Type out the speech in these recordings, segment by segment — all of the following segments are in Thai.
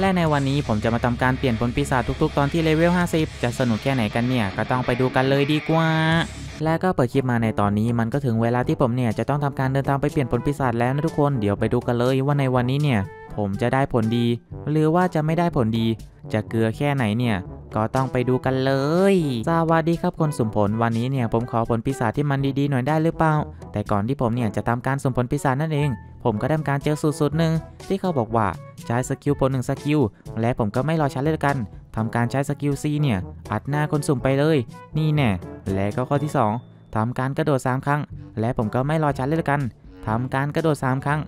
และในวันนี้ผมจะมาทำการเปลี่ยนผลปีศาจทุก ๆ ตอนที่เลเวล 50 จะสนุกแค่ไหนกันเนี่ย ก็ต้องไปดูกันเลยดีกว่า และก็เปิดคลิปมาในตอนนี้มันก็ถึงเวลาที่ผมเนี่ยจะต้องทำการเดินทางไปเปลี่ยนผลปีศาจแล้วนะทุกคน เดี๋ยวไปดูกันเลยว่าในวันนี้เนี่ย ผมจะได้ผลดี หรือว่าจะไม่ได้ผลดี จะเกลือแค่ไหนเนี่ย ก็ต้องไปดูกันเลย สวัสดีครับคนสุ่มผลวันนี้เนี่ยผมขอผลปีศาจที่มันดีๆหน่อยได้หรือเปล่า แต่ก่อนที่ผมเนี่ยจะทำการสุ่มผลปีศาจนั่นเอง ผมก็ได้ทำการเจอสูตรสูตรหนึ่งที่เขาบอกว่าใช้ skill ผลหนึ่ง skill และผมก็ไม่รอช้าเลยละกันทำการใช้สกิล C เนี่ย อัดหน้าคนสุ่มไปเลย นี่แน่ และก็ข้อที่ 2ทำการกระโดด 3 ครั้ง และผมก็ไม่รอช้าเลยละกันทำการกระโดด 3 ครั้ง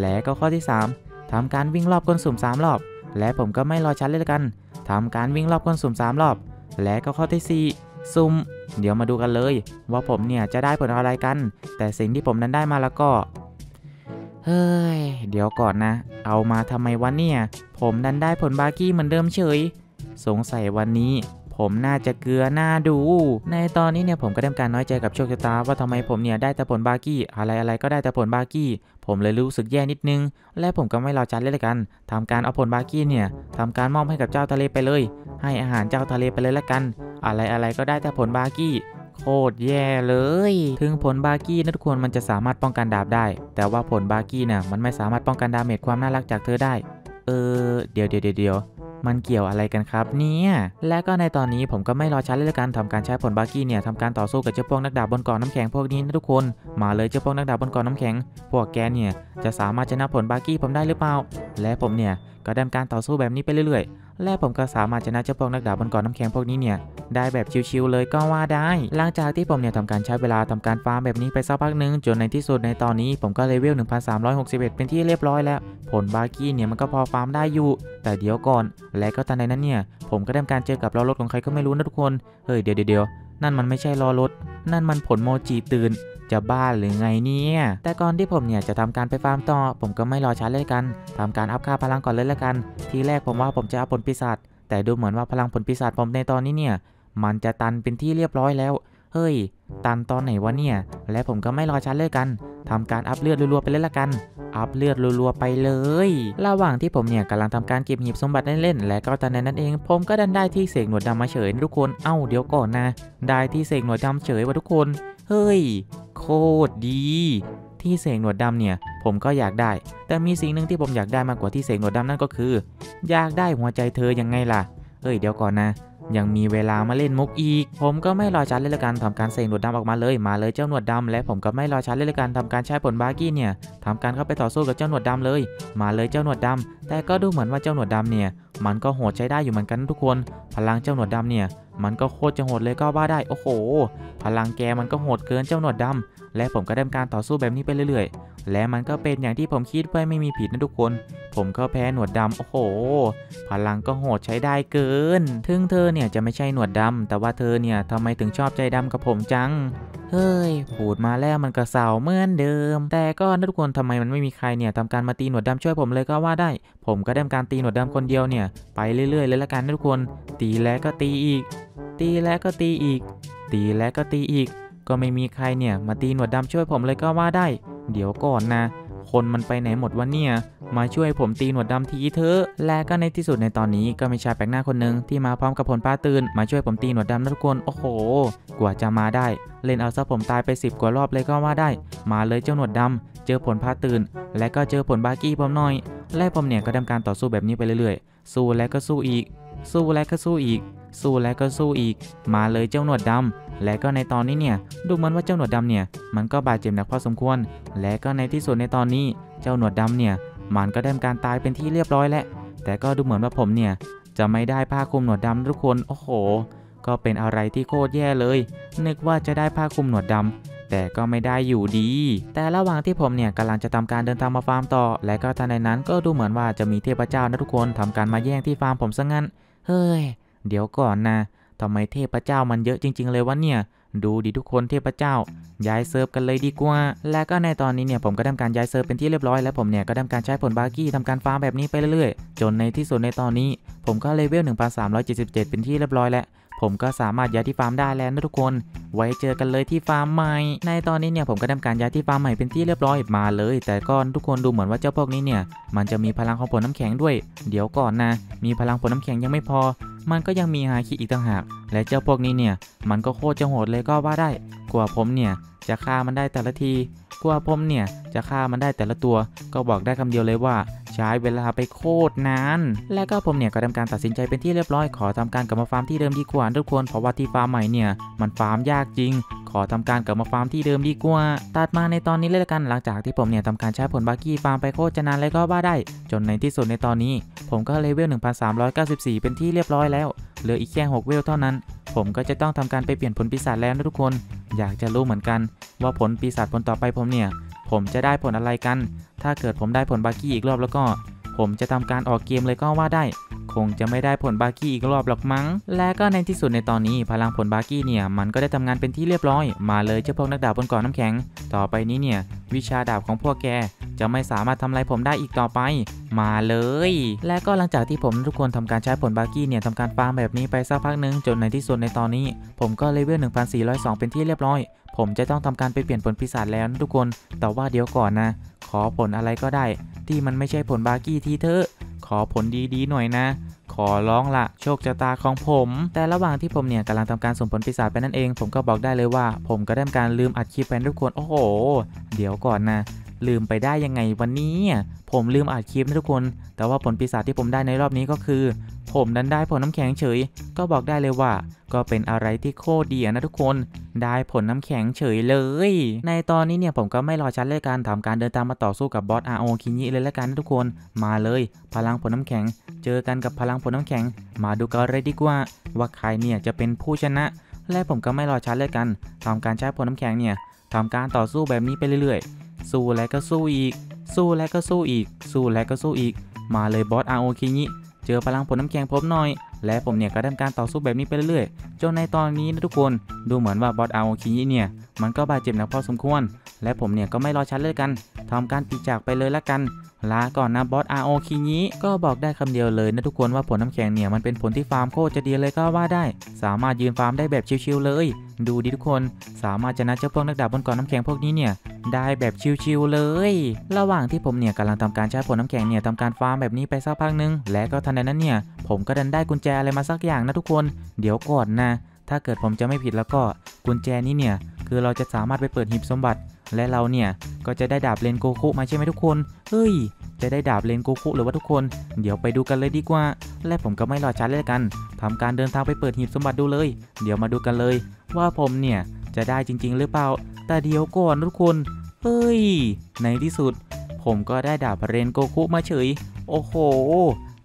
และก็ข้อที่ 3 ทำการวิ่งรอบคนสุ่ม3รอบ และผมก็ไม่รอช้าเลยละกันทำการวิ่งรอบคนสุ่ม3รอบ และก็ข้อที่ 4 สุ่ม เดี๋ยวมาดูกันเลย ว่าผมเนี่ยจะได้ผลอะไรกัน แต่สิ่งที่ผมนั้นได้มาแล้วก็ เฮ้ย เดี๋ยวก่อนนะ เอามาทำไมวะเนี่ย ผมดันได้ผลบาร์กี้เหมือนเดิมเฉย สงสัยวันนี้ ผมน่าจะเกลือน่าดู ในตอนนี้เนี่ยผมก็ได้การน้อยใจกับโชคชะตาว่าทำไมผมเนี่ยได้แต่ผลบาร์กี้ อะไรอะไรก็ได้แต่ผลบาร์กี้ ผมเลยรู้สึกแย่นิดนึง และผมก็ไม่รอช้าเลยละกันทำการเอาผลบาร์กี้เนี่ยทำการมอบให้กับเจ้าทะเลไปเลย ให้อาหารเจ้าทะเลไปเลยละกัน อะไรอะไรก็ได้แต่ผลบาร์กี้โคตรแย่เลย ถึงผลบาร์กี้นะทุกคนมันจะสามารถป้องกันดาบได้ แต่ว่าผลบาร์กี้เนี่ยมันไม่สามารถป้องกัน damage ความน่ารักจากเธอได้ เออ เดี๋ยวเดี๋ยวเดี๋ยว มันเกี่ยวอะไรกันครับเนี่ยและก็ในตอนนี้ผมก็ไม่รอช้าเลยละกันทำการใช้ผลบาร์กี้เนี่ยทำการต่อสู้กับเจ้าพวกนักดาบบนเกาะน้ำแข็งพวกนี้นะทุกคน มาเลยเจ้าพวกนักดาบบนเกาะน้ำแข็ง พวกแกเนี่ยจะสามารถชนะผลบาร์กี้ผมได้หรือเปล่า และผมเนี่ย ก็ทำการต่อสู้แบบนี้ไปเรื่อยๆ และผมก็สามารถชนะเจ้าพวกนักดาบบนเกาะน้ำแข็งพวกนี้เนี่ย ได้แบบชิวๆเลยก็ว่าได้ หลังจากที่ผมเนี่ยทำการใช้เวลาทำการฟาร์มแบบนี้ไปสักพักหนึ่งจนในที่สุดในตอนนี้ผมก็เลเวล 1361 เป็นที่เรียบร้อยแล้ว ผลบาร์กี้เนี่ยมันก็พอฟาร์มได้อยู่ แต่เดี๋ยวก่อน และก็ทันใดนั้นเนี่ย ผมก็ได้ทำการเจอกับล้อรถของใครก็ไม่รู้นะทุกคน เฮ้ยเดี๋ยวเดี๋ยว นั่นมันไม่ใช่ล้อรถ นั่นมันผลโมจิตื่น จะบ้าหรือไงเนี่ย แต่ก่อนที่ผมเนี่ยจะทำการไปฟาร์มต่อ ผมก็ไม่รอช้าเลยกันทำการอัพค่าพลังก่อนเลยละกัน ทีแรกผมว่าผมจะอัพผลปีศาจ แต่ดูเหมือนว่าพลังผลปีศาจผมในตอนนี้เนี่ย มันจะตันเป็นที่เรียบร้อยแล้ว เฮ้ย ตันตอนไหนวะเนี่ย และผมก็ไม่รอช้าเลยกัน ทำการอัพเลือดรัวๆไปเลยละกัน อัพเลือดรัวๆไปเลย ระหว่างที่ผมเนี่ยกำลังทำการเก็บหีบสมบัติเล่นๆและก็ตอนนั้นนั่นเอง ผมก็ดันได้ที่เสกหนวดดำมาเฉยทุกคน เอ้าเดี๋ยวก่อนนะ ได้ที่เสกหนวดดำเฉยวะทุกคน เฮ้ย โคตรดี ที่เสกหนวดดำเนี่ย ผมก็อยากได้ แต่มีสิ่งหนึ่งที่ผมอยากได้มากกว่าที่เสกหนวดดำนั่นก็คือ อยากได้หัวใจเธอยังไงล่ะเฮ้ยเดี๋ยวก่อนนะ ยังมีเวลามาเล่นมุกอีก ผมก็ไม่รอช้าเลยละกันทำการเสกหนวดดำออกมาเลยมาเลยเจ้าหนวดดำและผมก็ไม่รอช้าเลยละกันทำการใช้ผลบาร์กี้เนี่ยทำการเข้าไปต่อสู้กับเจ้าหนวดดำเลย มาเลยเจ้าหนวดดำแต่ก็ดูเหมือนว่าเจ้าหนวดดำเนี่ยมันก็โหดใช้ได้อยู่เหมือนกันทุกคน พลังเจ้าหนวดดำเนี่ย มันก็โคตรจะโหดเลยก็ว่าได้ โอ้โห พลังแกมันก็โหดเกินเจ้าหนวดดำและผมก็ได้ทำการต่อสู้แบบนี้ไปเรื่อยๆ และมันก็เป็นอย่างที่ผมคิดไว้ไม่มีผิดนะทุกคน ผมก็แพ้หนวดดำโอ้โห พลังก็โหดใช้ได้เกิน ถึงเธอเนี่ยจะไม่ใช่หนวดดำแต่ว่าเธอเนี่ยทำไมถึงชอบใจดำกับผมจัง เฮ้ย พูดมาแล้วมันก็เศร้าเหมือนเดิม แต่ก็นะทุกคนทำไมมันไม่มีใครเนี่ยทำการมาตีหนวดดำช่วยผมเลยก็ว่าได้ ผมก็ได้ทำการตีหนวดดำคนเดียวเนี่ยไปเรื่อยๆ เลยละกันนะทุกคน ตีแล้วก็ตีอีก ตีแล้วก็ตีอีก ตีแล้วก็ตีอีก ก็ไม่มีใครเนี่ยมาตีหนวดดำช่วยผมเลยก็ว่าได้ เดี๋ยวก่อนนะ คนมันไปไหนหมดวะเนี่ย มาช่วยผมตีหนวดดำทีเถอะ และก็ในที่สุดในตอนนี้ก็มีชายแปลกหน้าคนหนึ่งที่มาพร้อมกับผลป้าตื่นมาช่วยผมตีหนวดดำนะทุกคนโอ้โห กว่าจะมาได้ เล่นเอาซะผมตายไป 10 กว่ารอบเลยก็ว่าได้ มาเลยเจ้าหนวดดำเจอผลพาตื่น และก็เจอผลบาร์กี้ผมหน่อย และผมเนี่ยก็ทำการต่อสู้แบบนี้ไปเรื่อยๆ สู้และก็สู้อีก สู้และก็สู้อีก สู้และก็สู้อีก มาเลยเจ้าหนวดดำ และก็ในตอนนี้เนี่ยดูเหมือนว่าเจ้าหนวดดำเนี่ยมันก็บาดเจ็บหนักพอสมควร และก็ในที่สุดในตอนนี้เจ้าหนวดดำเนี่ยมันก็ได้ทำการตายเป็นที่เรียบร้อยแล้วแต่ก็ดูเหมือนว่าผมเนี่ยจะไม่ได้ผ้าคลุมหนวดดำทุกคนโอ้โห ก็เป็นอะไรที่โคตรแย่เลย นึกว่าจะได้ผ้าคลุมหนวดดำ แต่ก็ไม่ได้อยู่ดี แต่ระหว่างที่ผมเนี่ยกำลังจะทำการเดินทางมาฟาร์มต่อ และก็ทันใดนั้นก็ดูเหมือนว่าจะมีเทพเจ้านะทุกคนทำการมาแย่งที่ฟาร์มผมซะงั้น เฮ้ย เดี๋ยวก่อนนะทำไมเทพเจ้ามันเยอะจริง ๆ เลยวะเนี่ยดูดิทุกคนเทพเจ้า ย้ายเซิร์ฟกันเลยดีกว่า และก็ในตอนนี้เนี่ยผมก็ทำการย้ายเซิร์ฟเป็นที่เรียบร้อย แล้วผมเนี่ยก็ทำการใช้ผลบาร์กี้ทำการฟาร์มแบบนี้ไปเรื่อยๆ จนในที่สุดในตอนนี้ ผมก็เลเวล 1377 เป็นที่เรียบร้อยแล้ว ผมก็สามารถย้ายที่ฟาร์มได้แล้วนะทุกคน ไว้เจอกันเลยที่ฟาร์มใหม่ ในตอนนี้เนี่ยผมก็ทำการย้ายที่ฟาร์มใหม่เป็นที่เรียบร้อยมาเลย แต่ก็ทุกคนดูเหมือนว่าเจ้าพวกนี้เนี่ย มันจะมีพลังของผลน้ำแข็งด้วย เดี๋ยวก่อนนะ มีพลังผลน้ำแข็งยังไม่พอ มันก็ยังมีฮาคิอีกต่างหาก และเจ้าพวกนี้เนี่ย มันก็โคตรจะโหดเลยก็ว่าได้ กว่าผมเนี่ยจะฆ่ามันได้แต่ละที กว่าผมเนี่ยจะฆ่ามันได้แต่ละตัว ก็บอกได้คำเดียวเลยว่า ใช้เวลาไปโคตรนาน และก็ผมเนี่ยก็ทำการตัดสินใจเป็นที่เรียบร้อยขอทำการกลับมาฟาร์มที่เดิมดีกว่าทุกคนเพราะว่าที่ฟาร์มใหม่เนี่ยมันฟาร์มยากจริง ขอทำการกลับมาฟาร์มที่เดิมดีกว่าตัดมาในตอนนี้เลยละกันหลังจากที่ผมเนี่ยทำการใช้ผลบาร์กี้ฟาร์มไปโคตรจะนานเลยก็ว่าได้ จนในที่สุดในตอนนี้ ผมก็เลเวล1394 เป็นที่เรียบร้อยแล้วเหลืออีกแค่6เวลเท่านั้น ผมก็จะต้องทำการไปเปลี่ยนผลปีศาจแล้วนะทุกคน อยากจะรู้เหมือนกัน ว่าผลปีศาจผลต่อไปผมเนี่ย ผมจะได้ผลอะไรกัน ถ้าเกิดผมได้ผลบาร์กี้อีกรอบแล้วก็ ผมจะทำการออกเกมเลยก็ว่าได้ คงจะไม่ได้ผลบาร์กี้อีกรอบหรอกมั้ง และก็ในที่สุดในตอนนี้พลังผลบาร์กี้เนี่ย มันก็ได้ทำงานเป็นที่เรียบร้อย มาเลยเจ้าพวกนักดาบบนเกาะน้ำแข็ง ต่อไปนี้เนี่ย วิชาดาบของพวกแก จะไม่สามารถทำอะไรผมได้อีกต่อไป มาเลย และก็หลังจากที่ผมทุกคนทำการใช้ผลบาร์กี้เนี่ยทำการฟาร์มแบบนี้ไปสักพักหนึ่งจนในที่สุดในตอนนี้ ผมก็เลเวล1402 เป็นที่เรียบร้อย ผมจะต้องทำการไปเปลี่ยนผลปีศาจแล้วนะทุกคน แต่ว่าเดี๋ยวก่อนนะ ขอผลอะไรก็ได้ ที่มันไม่ใช่ผลบาร์กี้ทีเถอะขอผลดีๆหน่อยนะขอร้องละโชคชะตาของผม แต่ระหว่างที่ผมเนี่ยกำลังทำการส่งผลปีศาจไปนั่นเอง ผมก็บอกได้เลยว่า ผมก็ได้การลืมอัดคลิปไปนทุกคน โอ้โห เดี๋ยวก่อนนะ ลืมไปได้ยังไงวันนี้ ผมลืมอัดคลิปนะทุกคน แต่ว่าผลปีศาจที่ผมได้ในรอบนี้ก็คือ ผมดันได้ผลน้ำแข็งเฉย ก็บอกได้เลยว่า ก็เป็นอะไรที่โคตรดีนะทุกคน ได้ผลน้ำแข็งเฉยเลย ในตอนนี้เนี่ยผมก็ไม่รอช้าเลยการทำการเดินตามมาต่อสู้กับบอส RO คิญิเลยละกันนะทุกคน มาเลย พลังผลน้ำแข็ง เจอกันกับพลังผลน้ำแข็ง มาดูกันเลยดีกว่า ว่าใครเนี่ยจะเป็นผู้ชนะ และผมก็ไม่รอช้าเลยกันทำการใช้ผลน้ำแข็งเนี่ยทำการต่อสู้แบบนี้ไปเรื่อย สู้และก็สู้อีก สู้และก็สู้อีก สู้และก็สู้อีก มาเลยบอส RO คิญิเจอพลังผลน้ำแข็งผมหน่อย และผมเนี่ยก็ทำการต่อสู้แบบนี้ไปเรื่อยๆ จนในตอนนี้นะทุกคน ดูเหมือนว่าบอส RO คิญิเนี่ยมันก็บาดเจ็บหนักพอสมควร และผมเนี่ยก็ไม่รอช้าเลยกันทำการปีจากไปเลยละกันลาก่อนนะบอส RO คิญิก็บอกได้คำเดียวเลยนะทุกคนว่าผลน้ำแข็งเนี่ยมันเป็นผลที่ฟาร์มโคตรจะดีเลยก็ว่าได้ สามารถยืนฟาร์มได้แบบชิวๆเลย ดูดิทุกคน สามารถชนะเจ้าพวกนักดาบบนเกาะน้ำแข็งพวกนี้เนี่ย ได้แบบชิวๆเลย ระหว่างที่ผมเนี่ยกำลังทำการใช้ผลน้ำแข็งเนี่ยทำการฟาร์มแบบนี้ไปสักพักหนึง และก็ทันใดนั้นเนี่ย ผมก็ดันได้กุญแจอะไรมาสักอย่างนะทุกคน เดี๋ยวก่อนนะ ถ้าเกิดผมจำไม่ผิดแล้วก็กุญแจนี้เนี่ย คือเราจะสามารถไปเปิดหีบสมบัติ และเราเนี่ยก็จะได้ดาบเรนโกคุมาใช่ไหมทุกคน เฮ้ยจะได้ดาบเรนโกคุหรือว่าทุกคน เดี๋ยวไปดูกันเลยดีกว่า และผมก็ไม่รอช้าเลยกันทำการเดินทางไปเปิดหีบสมบัติดูเลย เดี๋ยวมาดูกันเลย ว่าผมเนี่ย จะได้จริง ๆ หรือเปล่า แต่เดี๋ยวก่อนทุกคนเฮ้ย ในที่สุด ผมก็ได้ดาบเรนโกคุมาเฉย โอ้โห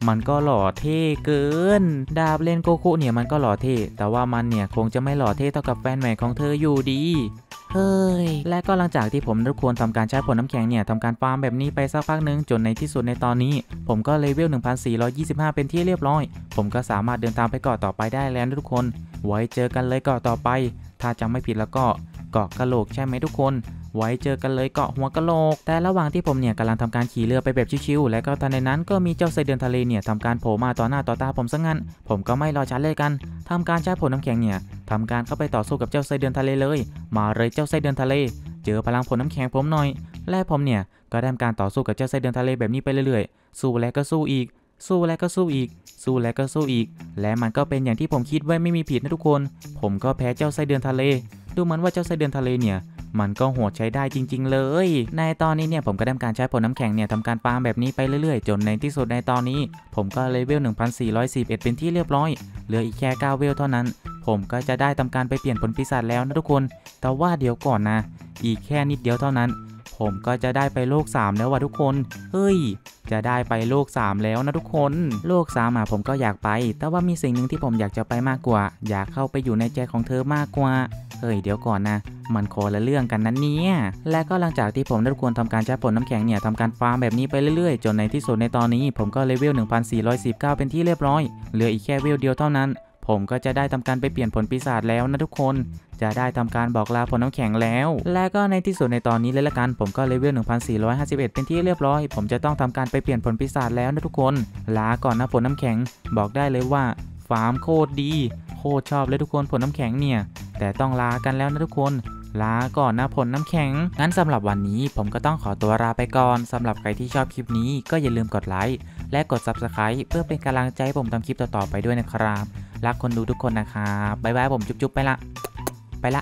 มันก็หล่อเท่เกิน ดาบเรนโกคุเนี่ยมันก็หล่อเท่ แต่ว่ามันเนี่ยคงจะไม่หล่อเท่เท่ากับแฟนใหม่ของเธออยู่ดีเฮ้ย และก็หลังจากที่ผมทุกคนทำการใช้ผลน้ำแข็งเนี่ยทำการฟาร์มแบบนี้ไปสักพักหนึ่งจนในที่สุดในตอนนี้ ผมก็เลเวล 1425 เป็นที่เรียบร้อย ผมก็สามารถเดินทางไปเกาะต่อไปได้แล้วนะทุกคน ไว้เจอกันเลยเกาะต่อไป ถ้าจำไม่ผิดแล้วก็เกาะกะโหลกใช่ไหมทุกคน ไว้เจอกันเลยเกาะหัวกะโหลก แต่ระหว่างที่ผมเนี่ยกำลังทำการขี่เรือไปแบบชิวๆและก็ทันในนั้นก็มีเจ้าไซเดือนทะเลเนี่ยทำการโผล่มาต่อหน้าต่อตาผมซะงั้น ผมก็ไม่รอช้าเลยกันทำการใช้ผลน้ำแข็งเนี่ยทำการเข้าไปต่อสู้กับเจ้าไซเดือนทะเลเลย มาเลยเจ้าไซเดือนทะเล เจอพลังผลน้ำแข็งผมหน่อย และผมเนี่ยก็ได้ทำการต่อสู้กับเจ้าไซเดือนทะเลแบบนี้ไปเรื่อยๆ สู้และก็สู้อีก สู้และก็สู้อีก สู้และก็สู้อีก และมันก็เป็นอย่างที่ผมคิดไว้ไม่มีผิดนะทุกคน ผมก็แพ้เจ้าไซเดือนทะเล ดูเหมือนว่าเจ้าไซเดือนทะเลเนี่ยมันก็โหดใช้ได้จริง ๆ เลย ในตอนนี้เนี่ยผมก็ทำการใช้ผลน้ำแข็งเนี่ยทำการฟาร์มแบบนี้ไปเรื่อยๆ จนในที่สุดในตอนนี้ ผมก็เลเวล 1441 เป็นที่เรียบร้อย เหลืออีกแค่ 9 เวลเท่านั้น ผมก็จะได้ทำการไปเปลี่ยนผลปีศาจแล้วนะทุกคน แต่ว่าเดี๋ยวก่อนนะ อีกแค่นิดเดียวเท่านั้น ผมก็จะได้ไปโลก 3 แล้วว่ะทุกคน เฮ้ย จะได้ไปโลก 3 แล้วนะทุกคน โลก3อะผมก็อยากไป แต่ว่ามีสิ่งหนึ่งที่ผมอยากจะไปมากกว่า อยากเข้าไปอยู่ในใจของเธอมากกว่า เฮ้ยเดี๋ยวก่อนนะมันคนละเรื่องกันนั้นเนี่ย และก็หลังจากที่ผมได้ควรทำการใช้ผลน้ำแข็งเนี่ยทำการฟาร์มแบบนี้ไปเรื่อยๆ จนในที่สุดในตอนนี้ ผมก็เลเวล 1419เป็นที่เรียบร้อย เหลืออีกแค่เวลเดียวเท่านั้น ผมก็จะได้ทำการไปเปลี่ยนผลปีศาจแล้วนะทุกคน จะได้ทำการบอกลาผลน้ำแข็งแล้ว และก็ในที่สุดในตอนนี้เลยละกัน ผมก็เลเวล1451 เป็นที่เรียบร้อย ผมจะต้องทำการไปเปลี่ยนผลปีศาจแล้วนะทุกคน ลาก่อนนะผลน้ำแข็ง บอกได้เลยว่าฟาร์มโคตรดี โคตรชอบเลยทุกคนผลน้ำแข็งเนี่ย แต่ต้องลากันแล้วนะทุกคน ลาก่อนนะผลน้ำแข็ง งั้นสำหรับวันนี้ผมก็ต้องขอตัวลาไปก่อนสำหรับใครที่ชอบคลิปนี้ก็อย่าลืมกดไลค์และกด Subscribe เพื่อเป็นกำลังใจให้ผมทำคลิปต่อๆไปด้วยนะครับ รักคนดูทุกคนนะครับบ๊ายบายผมจุ๊บๆไปละ ไปละ